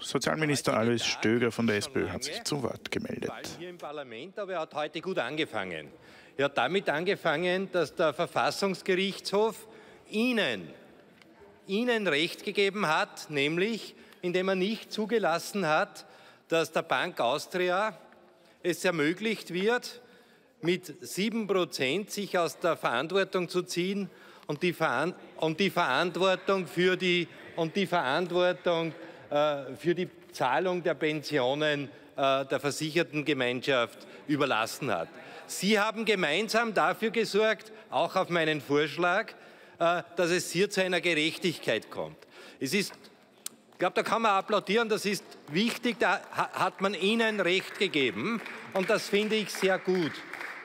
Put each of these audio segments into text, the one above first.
Sozialminister Alois Stöger von der SPÖ hat sich zu Wort gemeldet. Hier im Parlament, aber er hat heute gut angefangen. Er hat damit angefangen, dass der Verfassungsgerichtshof Ihnen, Ihnen Recht gegeben hat, nämlich indem er nicht zugelassen hat, dass der Bank Austria es ermöglicht wird, mit sieben Prozent sich aus der Verantwortung zu ziehen und die, Veran und die Verantwortung für die und die Verantwortung für die Zahlung der Pensionen äh, der Versichertengemeinschaft überlassen hat. Sie haben gemeinsam dafür gesorgt, auch auf meinen Vorschlag, äh, dass es hier zu einer Gerechtigkeit kommt. Es ist, ich glaube, da kann man applaudieren, das ist wichtig, da hat man Ihnen Recht gegeben und das finde ich sehr gut.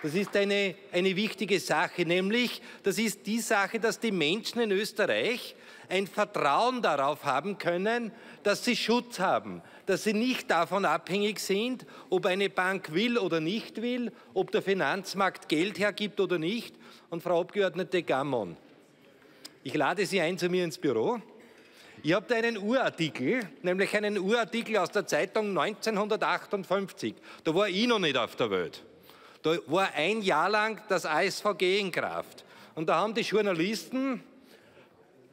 Das ist eine, eine wichtige Sache, nämlich das ist die Sache, dass die Menschen in Österreich ein Vertrauen darauf haben können, dass sie Schutz haben, dass sie nicht davon abhängig sind, ob eine Bank will oder nicht will, ob der Finanzmarkt Geld hergibt oder nicht. Und Frau Abgeordnete Gammon, ich lade Sie ein zu mir ins Büro. Habe da einen Urartikel, nämlich einen Urartikel aus der Zeitung 1958. Da war ich noch nicht auf der Welt. Da war ein Jahr lang das ASVG in Kraft. Und da haben die Journalisten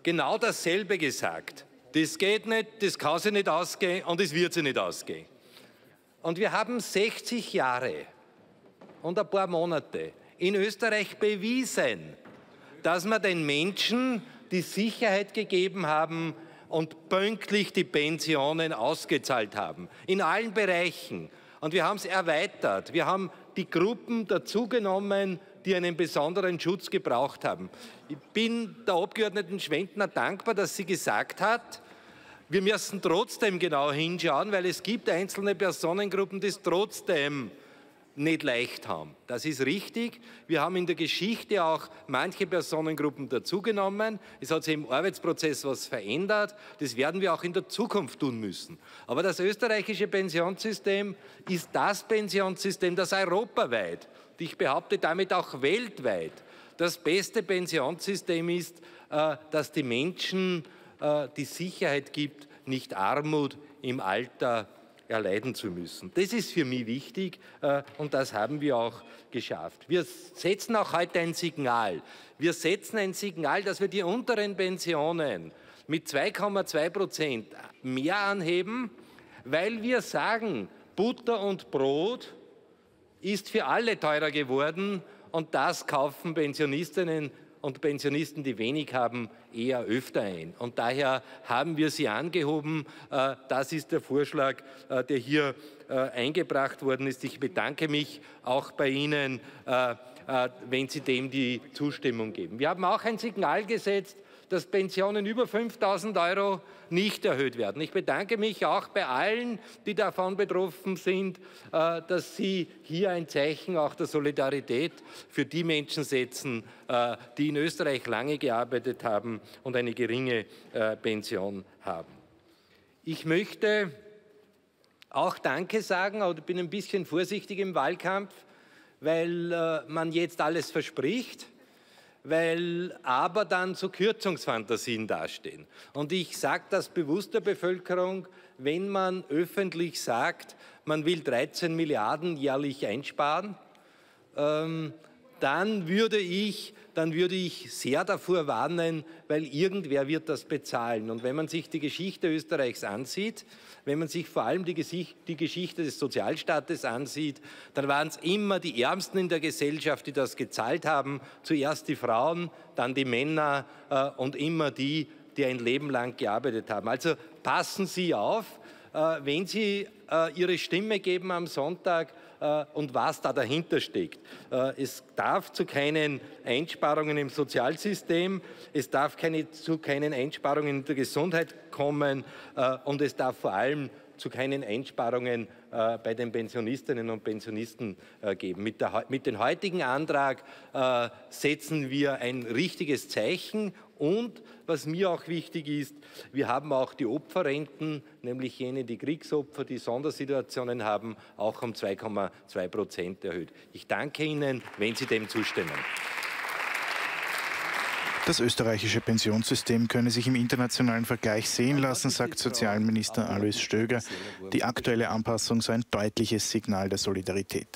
genau dasselbe gesagt. Das geht nicht, das kann sich nicht ausgehen und es wird sich nicht ausgehen. Und wir haben 60 Jahre und ein paar Monate in Österreich bewiesen, dass wir den Menschen die Sicherheit gegeben haben und pünktlich die Pensionen ausgezahlt haben. In allen Bereichen. Und wir haben es erweitert. Wir haben die Gruppen dazugenommen, die einen besonderen Schutz gebraucht haben. Ich bin der Abgeordneten Schwentner dankbar, dass sie gesagt hat, wir müssen trotzdem genau hinschauen, weil es gibt einzelne Personengruppen, die es trotzdem nicht leicht haben. Das ist richtig. Wir haben in der Geschichte auch manche Personengruppen dazugenommen. Es hat sich im Arbeitsprozess was verändert. Das werden wir auch in der Zukunft tun müssen. Aber das österreichische Pensionssystem ist das Pensionssystem, das europaweit, ich behaupte damit auch weltweit, das beste Pensionssystem ist, äh, das die Menschen äh, die Sicherheit gibt, nicht Armut im Alter erleiden zu müssen. Das ist für mich wichtig äh, und das haben wir auch geschafft. Wir setzen auch heute ein Signal. Wir setzen ein Signal, dass wir die unteren Pensionen mit 2,2 Prozent mehr anheben, weil wir sagen, Butter und Brot ist für alle teurer geworden und das kaufen Pensionistinnen und Pensionisten, die wenig haben, eher öfter ein. Und daher haben wir sie angehoben. Äh, das ist der Vorschlag, äh, der hier äh, eingebracht worden ist. Ich bedanke mich auch bei Ihnen, wenn Sie dem die Zustimmung geben. Wir haben auch ein Signal gesetzt, dass Pensionen über 5000 Euro nicht erhöht werden. Ich bedanke mich auch bei allen, die davon betroffen sind, dass Sie hier ein Zeichen auch der Solidarität für die Menschen setzen, die in Österreich lange gearbeitet haben und eine geringe äh, Pension haben. Ich möchte auch Danke sagen, aber bin ein bisschen vorsichtig im Wahlkampf, weil man jetzt alles verspricht weil aber dann so Kürzungsfantasien dastehen. Und ich sage das bewusst der Bevölkerung, wenn man öffentlich sagt, man will 13 Milliarden jährlich einsparen, ähm, dann würde ich dann würde ich sehr davor warnen, weil irgendwer wird das bezahlen. Und wenn man sich die Geschichte Österreichs ansieht, wenn man sich vor allem die, Gesicht, die Geschichte des Sozialstaates ansieht, dann waren es immer die Ärmsten in der Gesellschaft, die das gezahlt haben. Zuerst die Frauen, dann die Männer äh, und immer die, die ein Leben lang gearbeitet haben. Also passen Sie auf, wenn Sie äh, Ihre Stimme geben am Sonntag, äh, und was da dahinter steckt. Äh, es darf zu keinen Einsparungen im Sozialsystem, es darf keine, zu keinen Einsparungen in der Gesundheit kommen äh, und es darf vor allem zu keinen Einsparungen äh, bei den Pensionistinnen und Pensionisten äh, geben. Mit, der, mit dem heutigen Antrag äh, setzen wir ein richtiges Zeichen und was mir auch wichtig ist, wir haben auch die Opferrenten, nämlich jene, die Kriegsopfer, die Sondersituationen haben, auch um 2,2 Prozent erhöht. Ich danke Ihnen, wenn Sie dem zustimmen. Das österreichische Pensionssystem könne sich im internationalen Vergleich sehen lassen, sagt Sozialminister Alois Stöger. Die aktuelle Anpassung sei ein deutliches Signal der Solidarität.